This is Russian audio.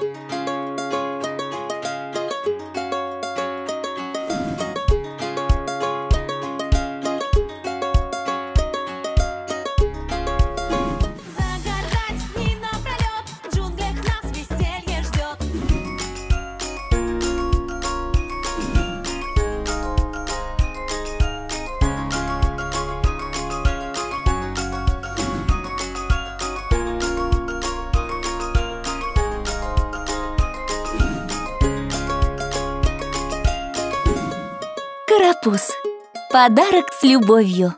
you Карапуз. Подарок с любовью.